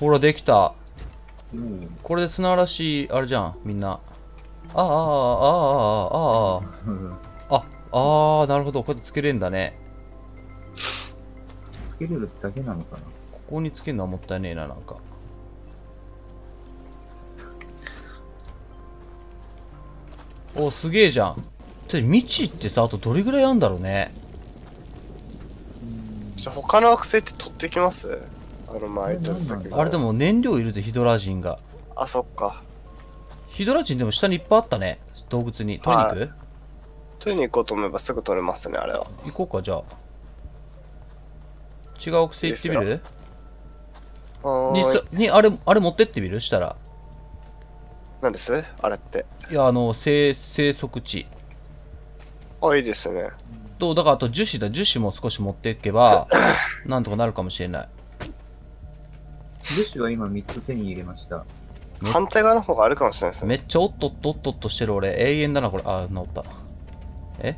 ほら、できた。これで砂嵐、あれじゃん、みんな。ああ、ああ、ああ、ああ。あ、あなるほど。こうやってつけれんだね。つけれるだけなのかな？ここにつけるのはもったいねえな、なんか。お、すげえじゃん。て、未知ってさ、あとどれぐらいあんだろうね。じゃあ他の惑星って取ってきます？あの前言ってたけど。あれでも燃料いるぜヒドラジンが。あそっか。ヒドラジンでも下にいっぱいあったね。洞窟に。取りに行く、取りに行こうと思えばすぐ取れますねあれは。行こうかじゃあ。違う惑星行ってみいいっるはにすにあれあれ持ってってみる？したら。何です？あれって。いやあの生生息地。あいいですね。とだからあと樹脂だ。樹脂も少し持っていけば なんとかなるかもしれない樹脂は今3つ手に入れました。め反対側の方があるかもしれないですね。めっちゃおっとっとおっとっとしてる俺。永遠だなこれ。あ治った。え？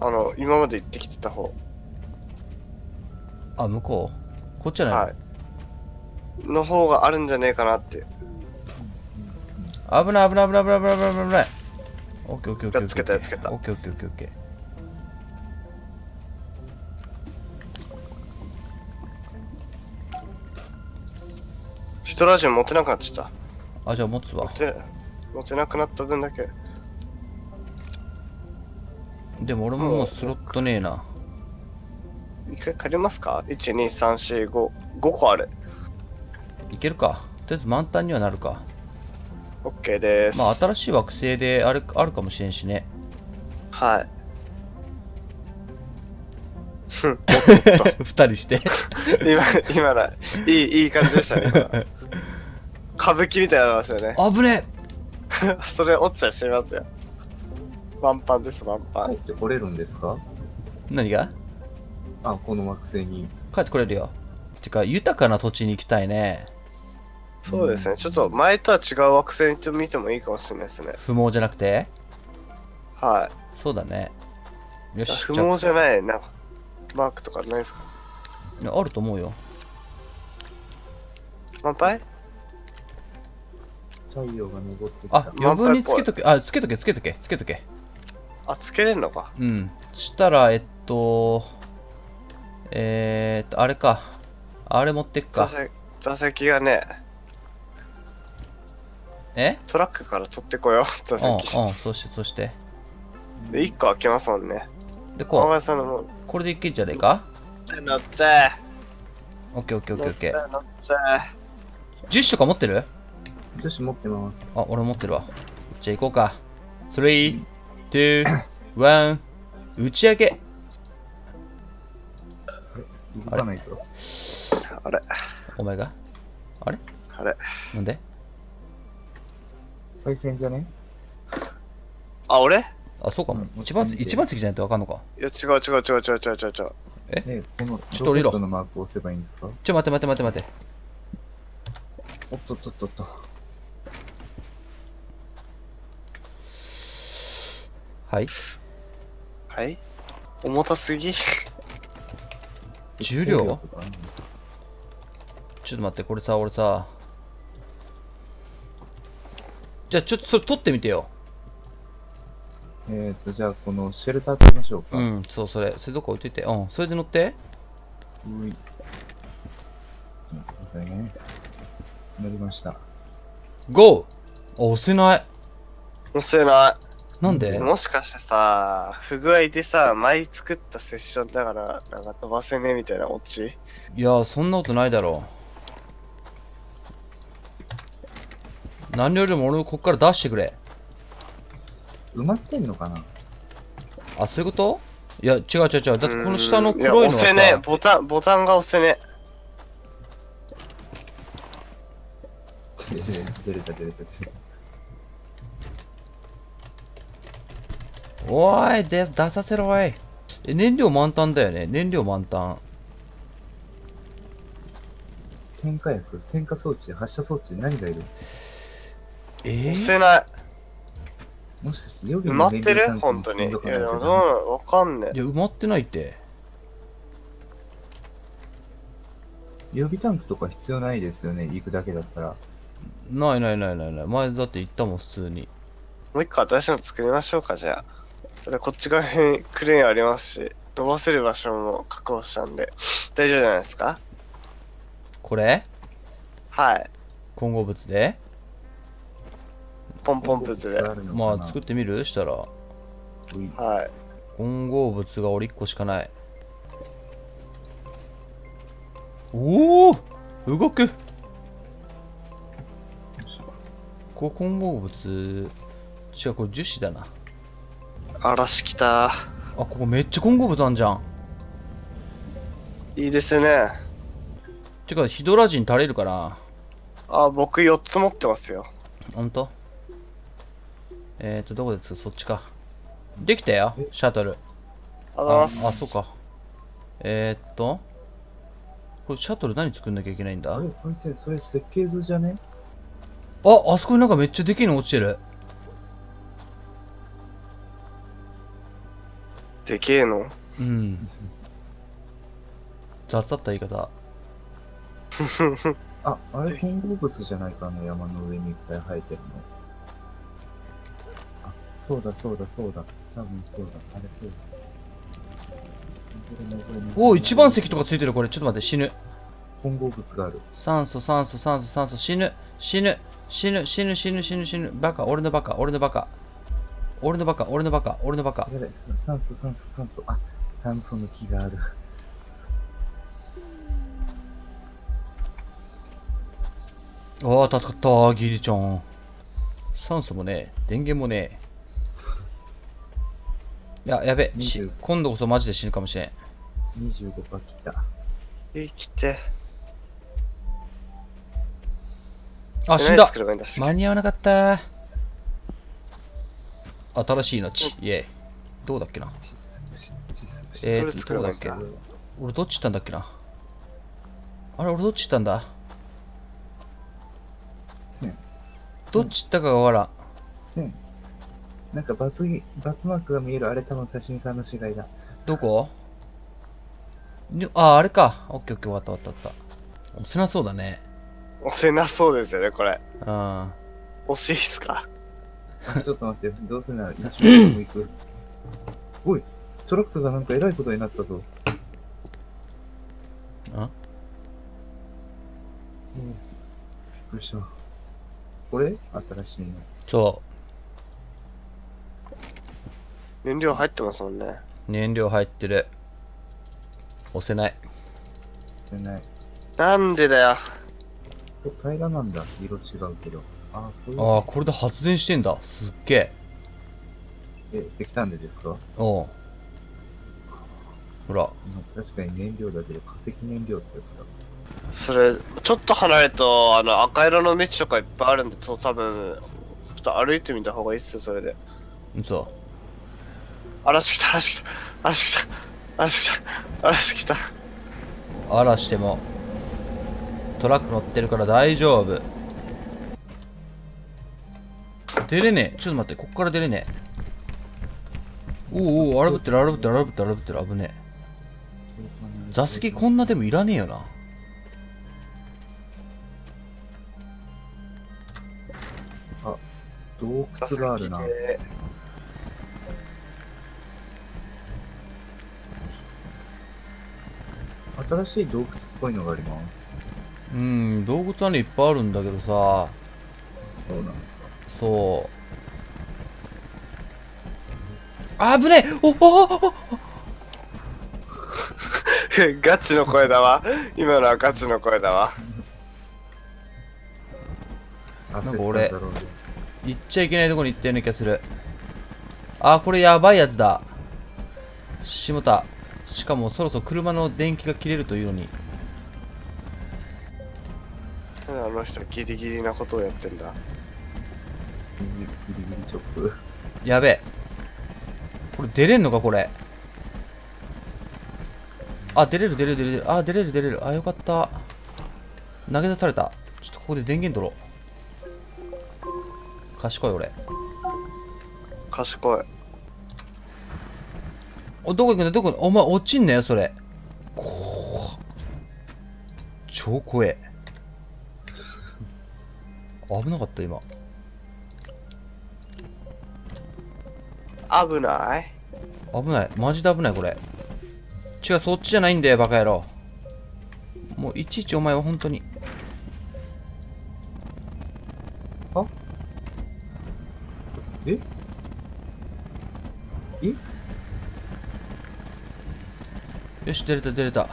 あの今まで行ってきてた方。あ向こう？こっちじゃない、はい。の方があるんじゃねえかなって。危ない危ない危ない危ない危ない危ない。危ないオッケーオッケーオッケーオッケー。やっつけたやっつけた。オッケーオッケーオッケーオッケートラージン持てなくなっちゃっあじゃあ持つわ。たで持てなくなった分だけ。でも俺ももうスロットねえな。一回借りますか ?12345 5個ある。いけるか。とりあえず満タンにはなるか。OK です。まあ新しい惑星であるあるかもしれんしね。はい。二人して。今今のいいいい感じでしたね今歌舞伎みたいになりましたよね。危ね それ落ちたら死にますよ。ワンパンですワンパン帰ってこれるんですか？え何が？あ、この惑星に。帰ってこれるよ。てか豊かな土地に行きたいね。そうですね。ちょっと前とは違う惑星に行ってみてもいいかもしれないですね。不毛じゃなくて？はい。そうだね。よし不毛じゃない。なマークとかないですか？あると思うよ。満杯？太陽が昇ってきあた。余分につけとけ。あつけとけつけとけ。つけとけ。あつけれんのか。うん。したらえっとえー、っとあれか。あれ持ってっか。座席座席がねえ？トラックから取ってこよう。座席。うんうん。そしてそして。で1個開けますもんね。でこう。大林さんのもうこれでいけんじゃねえか？乗っちゃえオッケーオッケーオッケーオッケー。乗っちゃえ乗っちゃえ。樹脂とか持ってる？女子持ってます。あ俺持ってるわ。じゃあ行こうか。3 2 1打ち上げ。動かないぞ。あれ。お前が？あれ？あれ。なんで？対戦じゃね？あ俺？いあそうかも、うん一番一番席じゃないとわかんのか。や違う違う違う違う違う違う。違うねこのちょっと降りろ。のマークを押せばいいんですか？ちょ待って待って待って待って。おっとっとっとっと。はい。はい。重たすぎ。重量？ちょっと待ってこれさ俺さ。じゃあちょっとそれ取ってみてよ。えっと、じゃあこのシェルター取りましょうか。ううんそうそれ。それどこ置いといて？うん。それで乗って。い。待ってくださいね。乗りました。GO! あ押せない。押せななんで？いもしかしてさ不具合でさ前作ったセッションだからなんか飛ばせねえみたいなオチ？いやそんなことないだろう。何よりも俺をこっから出してくれ。埋まってんのかな？あそういうこと？いや違う違う違う。だってこの下の黒いのはさ。押せねえ。ボタンボタンが押せね出れた出れた出れた。おーいで出させろおい。え燃料満タンだよね。燃料満タン。点火薬、点火装置、発射装置、何がいる？ええ押ー、せない。もしかして予埋備まってる？の燃料タンクも本当に。い積んどかないやでもどうわかんねいや埋まってないって。予備タンクとか必要ないですよね、行くだけだったら。ないないないないない。前だって言ったもん、普通に。もう一個新しいの作りましょうか、じゃあ。ただこっち側にクレーンありますし、伸ばせる場所も確保したんで、大丈夫じゃないですか？これ？はい。混合物で？ポンポン物で。まあ作ってみる？したら。はい。混合物が俺1個しかない。おお動くここ混合物？違うこれ樹脂だな嵐来た。あここめっちゃ混合物あんじゃん。いいですね。てかヒドラジン足りるかなあ、僕4つ持ってますよ。ほんと？えーとどこです？そっちか。できたよシャトル。ありがとうございあます。あそうか。えー、っとこれシャトル何作んなきゃいけないんだ？あれ、それ設計図じゃね？ああそこになんかめっちゃでけえの落ちてるでけえの？うん雑だった言い方 あ、あれ混合物じゃないか、あの山の上にいっぱい生えてるの。あ、そうだそうだそうだ。多分そうだ。あれそうだ。おお一番石とかついてるこれちょっと待って死ぬ混合物がある。酸素酸素酸素酸素死ぬ死ぬ死ぬ死ぬ死ぬ死ぬ死ぬバカ俺のバカ俺のバカ俺のバカ俺のバカ俺のバカやばい、酸素酸素酸素。あ、酸素の木がある。ああ助かったギリちゃん酸素もね電源もねいややべし20今度こそマジで死ぬかもしれん25%切った。生きて。あ死んだ間に合わなかった新しい命イエイどうだっけな？えーどれ作ればいいんだ俺どっち行ったんだっけな？あれ俺どっち行ったんだ？線、どっち行ったかがわからん線。なんかバツギ、バツマークが見えるあれ多分刺身さんの死骸だ。どこ？にあ、あれか。オッケーオッケー、終わった終わった終わった。押せなそうだね。押せなそうですよね、これ。うん。惜しいっすか？あ ちょっと待って、どうせなら一番も行く。おい、トラックがなんか偉いことになったぞ。あ？うんびっくりした。これ？新しいの。そ燃料入ってますもんね。う。燃料入ってる。押せない。じゃない。なんでだよ。これ平らなんだ。色違うけど。あういう。ああ、これで発電してんだ。すっげえ。え、石炭でですか？おう。ほら。まあ確かに燃料だけど化石燃料ってやつだ。それ、ちょっと離れると、あの、赤色の道とかいっぱいあるんで、そう多分、ちょっと歩いてみた方がいいっすよ、それで。嘘。嵐来た、嵐来た、嵐来た、嵐来た、嵐来た。嵐しても。トラック乗ってるから大丈夫。出れねえ。ちょっと待って、こっから出れねえ。おうおう、荒ぶってる、荒ぶってる、荒ぶってる、荒ぶってる、危ねえ。座席こんなでもいらねえよな。洞窟があるな。新しい洞窟っぽいのがあります。うん、洞窟はね、いっぱいあるんだけどさ、そうなんですか。そう。あぶねえおおおお ガチの声だわ。今のはガチの声だわ。あなんか俺行っちゃいけないとこに行ったような気がする。あ、これやばいやつだ。下田。しかもそろそろ車の電気が切れるというのに。あの人ギリギリなことをやってんだ。ギリギリチョップ。やべえ。これ出れんのかこれ。あ、出れる出れる出れる。あ、出れる出れる。あ、よかった。投げ出された。ちょっとここで電源取ろう。賢い俺。賢い。お、どこ行くんだどこお前落ちんなよ、それ。こう。超怖え危なかった今危ない。危ない。マジで危ないこれ。違うそっちじゃないんだよバカ野郎。もういちいちお前は本当に。え？え？よし出れた出れた。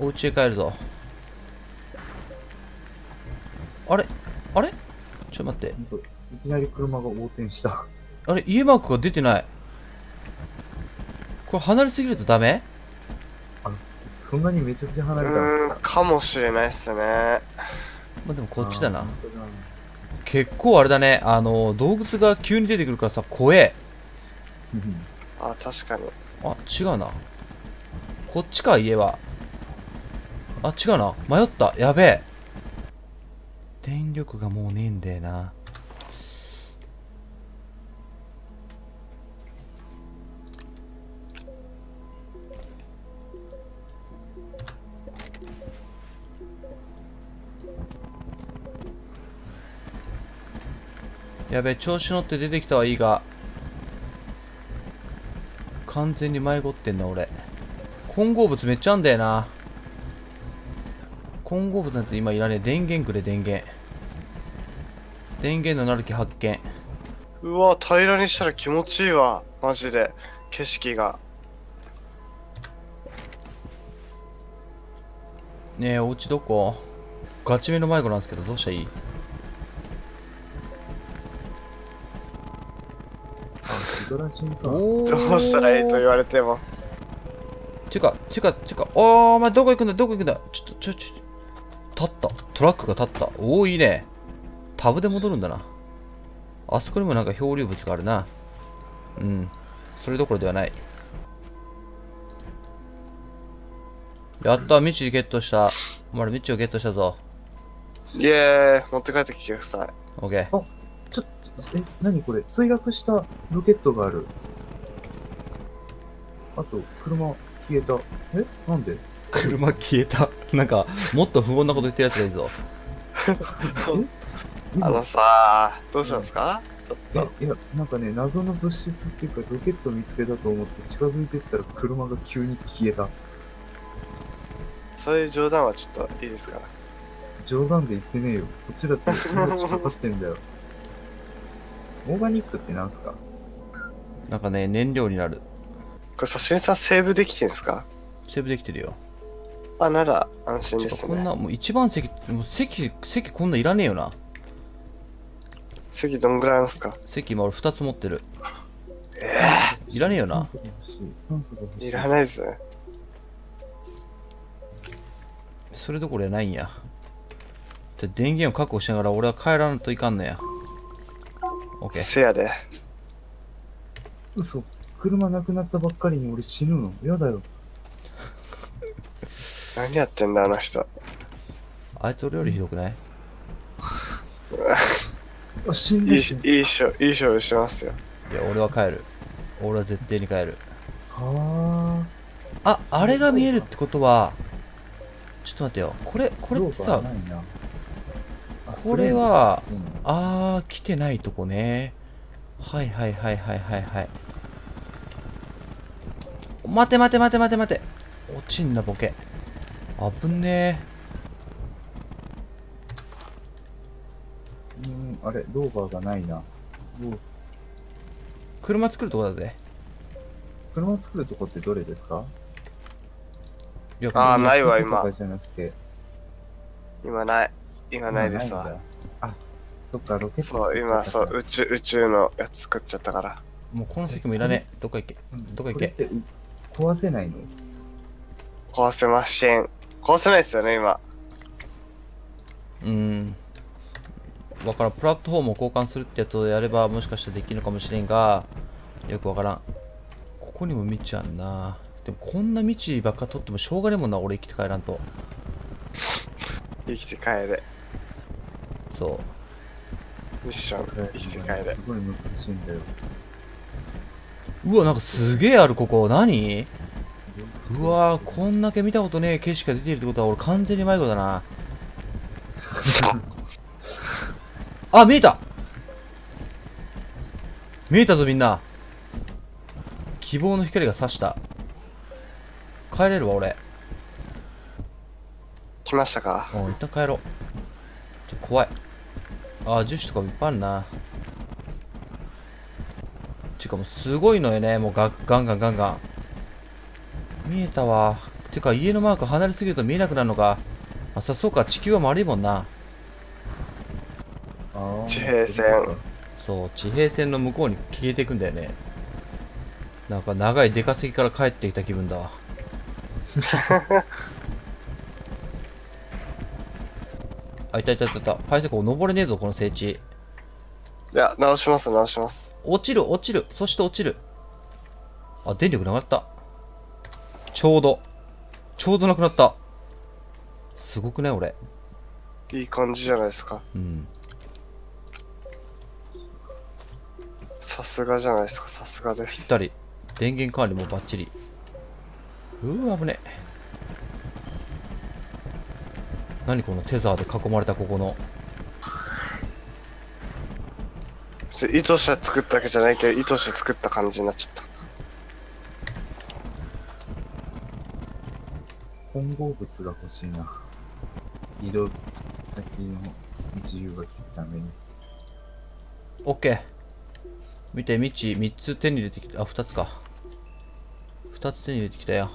お家へ帰るぞ。あれ？あれ？ちょっと待って。いきなり車が横転した。あれ家マークが出てない。これ離れすぎるとダメ？あ、そんなにめちゃくちゃ離うれたんーんかかもしれないっすね。まあでもこっちだな。結構あれだね。あの動物が急に出てくるからさ怖えうん。あ確かに。あ違うな。こっちか家は。あ違うな。迷った。やべえ。電力がもうねえんだよなやべえ調子乗って出てきたはいいが完全に迷子ってんな俺。混合物めっちゃあんだよな。混合物なんて今いらねえ。電源くれ電源。電源のなる気発見。うわ平らにしたら気持ちいいわ。マジで。景色が。ねえお家どこ？ガチめの迷子なんですけどどうしたらいいどうしたらいいと言われても。てかてかてか。おーお前どこ行くんだ？どこ行くんだ？ちょっとちょちょ立った。トラックが立った。おおいいね。タブで戻るんだな。あそこにもなんか漂流物があるな。うん。それどころではない。やった。道ゲットした。お前ら道をゲットしたぞ。イエーイ。持って帰ってきてください。オッケーえ、何これ？墜落したロケットがある。あと、車消えた。え？なんで？車消えたなんかもっと不穏なこと言ってるやつがいいぞあのさどうしたんですか？ちょっとえ、いや、なんかね、謎の物質っていうか、ロケット見つけたと思って近づいてったら車が急に消えた。そういう冗談はちょっといいですから冗談で言ってねえよ。こっちだって命かかってんだよ。オーガニックってなんすか？なんかね燃料になる。これ写真さんセーブできてんですか？セーブできてるよ。あなら安心ちょっとこんですねなもう一番席もう席席こんないらねえよな。次どんぐらいあるんですか？席今俺2つ持ってる。えいらねえよな。い。らないですね。それどころやないんや。で電源を確保しながら俺は帰らんといかんのやオッケー。せやで。嘘。車なくなったばっかりに俺死ぬの？やだよ。何やってんだあの人。あいつ俺よりひどくない？あ、死んいいしでしいい勝負いい勝負してますよ。いや俺は帰る。俺は絶対に帰る。はあ。あれが見えるってことはちょっと待ってよ。これここれってさこれはうん。あー来てないとこね。はいはいはいはいはいはい。待て待て待て待て待て。落ちんなボケ。危ねうん、あれ、ローバーがないな。車作るとこだぜ。車作るとこってどれですか？いやあーないわ今。とかじゃなくて。今ない今ないですわ。あ、そっか、ロケットそう今そうう。宇宙宇宙のやつ作っちゃったから。もうこの席もいらねえ。どっか行け。うん。どこ行け。壊せないの？壊せません。壊せないですよね今。うーん。わからんプラットフォームを交換するってやつをやればもしかしたらできるのかもしれんがよくわからん。ここにも道あんな。でもこんな道ばっか取ってもしょうがねえもんな俺生きて帰らんと。生きて帰れそう。ミッション生きて帰れ。すごい難しいんだよ。うわなんかすげえあるここ。何？うわーこんだけ見たことねえ景色が出ているってことは俺完全に迷子だな。あ見えた。見えたぞみんな。希望の光が差した。帰れるわ俺。来ましたか？うん一旦帰ろう。ちょ怖いあー樹脂とかもいっぱいあるな。ていうかもうすごいのよね。もうガガンガンガンガン。見えたわ。てか家のマーク離れすぎると見えなくなるのか。あさそうか。地球は丸いもんな。地平線。そう。地平線の向こうに消えていくんだよね。なんか長い出稼ぎから帰ってきた気分だわ あいたいたいたいた。パイセコ登れねえぞこの聖地。いや、直します、直します。落ちる落ちる。そして落ちる。あ電力なくなった。ちょうど。ちょうどなくなった。すごくね俺。いい感じじゃないですか。うん。さすがじゃないですか、さすがです。ぴったり。電源管理もバッチリ。うーわ危ねえ何このテザーで囲まれたここの意図して作ったわけじゃないけど、意図して作った感じになっちゃった。混合物が欲しいな。移動先の自由が利くために。オッケー見て、ミチ3つ手に入れてきた。あ、2つか。2つ手に入れてきたよ。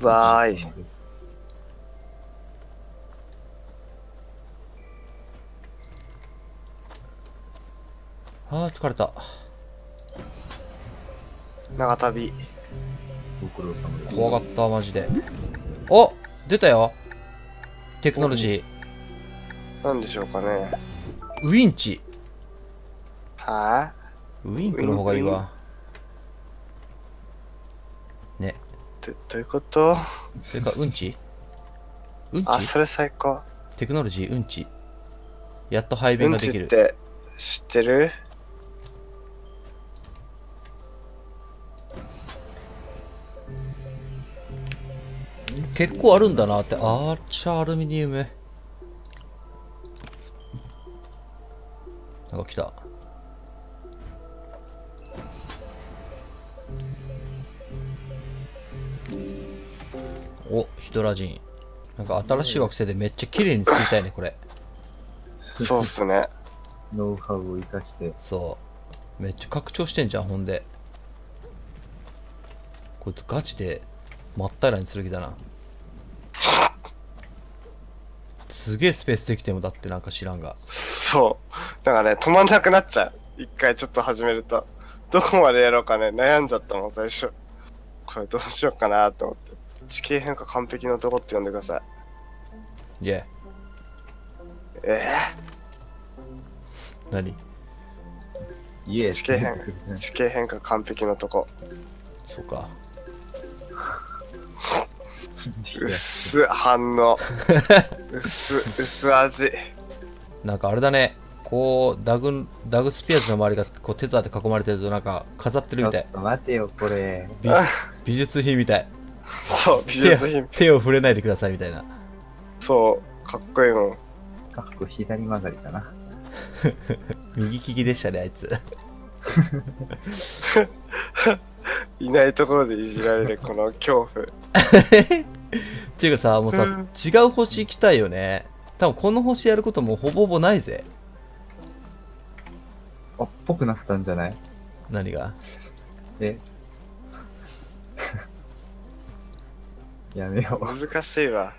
わーい。あー、疲れた。長旅。ご苦労様です。怖かった、マジで。お出たよテクノロジなんでしょうかね。ー。ウィンチ。はウィンクの方がいいわ。ね。ぁどどういうこと？それか、うんちうんあ、ちそれ最高。テクノロジー、うんち。やっと排便うんができる。ちって知ってる？結構あるんだなって。あーちゃアルミニウム。なんか来た。お、ヒドラジン。なんか新しい惑星でめっちゃ綺麗に作りたいね、これ。そうっすね。ノウハウを生かして、そう。めっちゃ拡張してんじゃん、ほんで。こいつガチで真っ平らにする気だな。すげえスペースできてもだってなんか知らんが。そう。なんかね、止まんなくなっちゃう。一回ちょっと始めると。どこまでやろうかね、悩んじゃったもん、最初。これどうしようかなと思って。地形変化完璧なとこって呼んでください。いえ、え何？イエー地形変え地形変化完璧なとこ。そうか。うっす反応。うっす、うっす味。なんかあれだね。こう、ダグ、ダグスピアーズの周りがこうテザーで囲まれてるとなんか飾ってるみたいちょっ。と待てよ、これ。美 美術品みたい。そう、美術品。手を触れないでくださいみたいな。そう、かっこいいもん。かっこ左曲がりかな。右利きでしたね、あいつ。いないところでいじられるこの恐怖。っていうかさ、もうさ、うん違う星行きたいよね。多分この星やることもほぼほぼないぜ。あっぽくなったんじゃない？何が？え？やめよう。難しいわ。